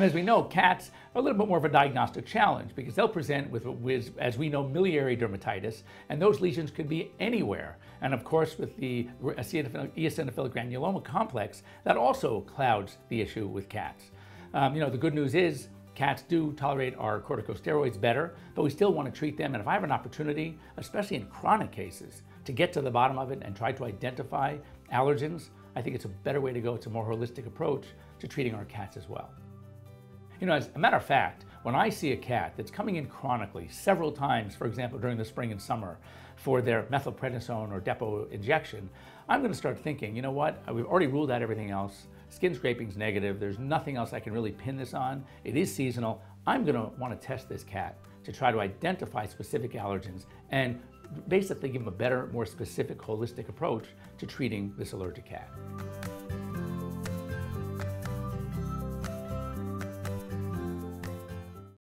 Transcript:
And as we know, cats are a little bit more of a diagnostic challenge because they'll present with, with, as we know, miliary dermatitis, and those lesions could be anywhere. And of course, with the eosinophilic granuloma complex, that also clouds the issue with cats. Um, you know, the good news is Cats do tolerate our corticosteroids better, but we still want to treat them. And if I have an opportunity, especially in chronic cases, to get to the bottom of it and try to identify allergens, I think it's a better way to go. It's a more holistic approach to treating our cats as well. You know, as a matter of fact, when I see a cat that's coming in chronically several times, for example, during the spring and summer for their methylprednisone or depot injection, I'm going to start thinking, you know what, uh, we've already ruled out everything else. Skin scraping's negative. There's nothing else I can really pin this on. It is seasonal. I'm going to want to test this cat to try to identify specific allergens and basically give them a better, more specific, holistic approach to treating this allergic cat.